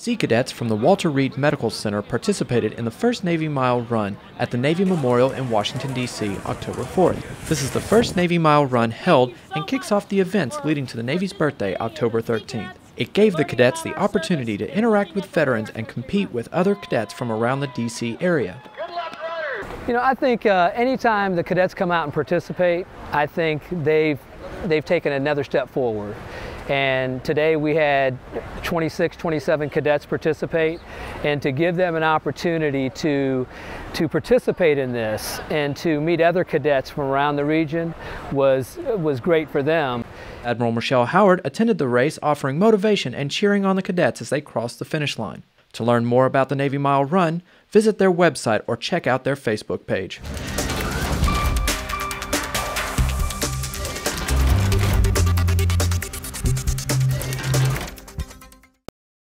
Sea cadets from the Walter Reed Medical Center participated in the first Navy Mile run at the Navy Memorial in Washington, D.C. October 4th. This is the first Navy Mile run held and kicks off the events leading to the Navy's birthday, October 13th. It gave the cadets the opportunity to interact with veterans and compete with other cadets from around the D.C. area. You know, I think uh, anytime the cadets come out and participate, I think they've, they've taken another step forward. And today we had 26, 27 cadets participate. And to give them an opportunity to, to participate in this and to meet other cadets from around the region was, was great for them. Admiral Michelle Howard attended the race, offering motivation and cheering on the cadets as they crossed the finish line. To learn more about the Navy Mile Run, visit their website or check out their Facebook page.